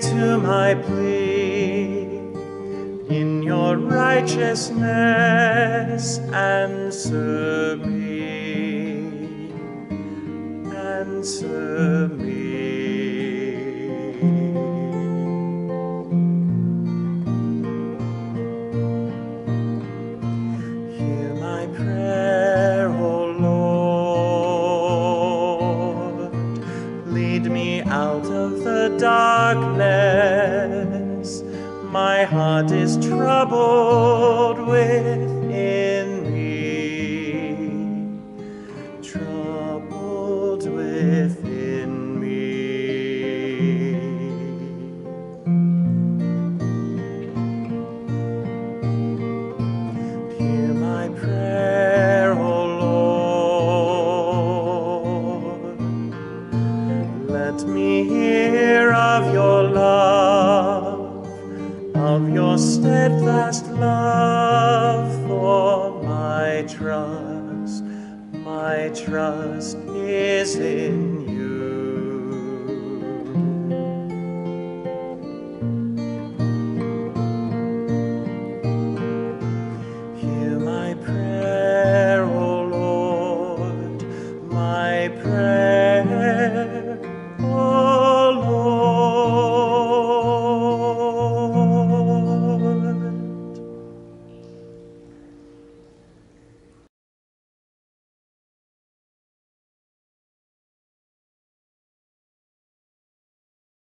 to my plea. In your righteousness answer me. Lead me out of the darkness. My heart is troubled Let me hear of your love, of your steadfast love, for my trust, my trust is in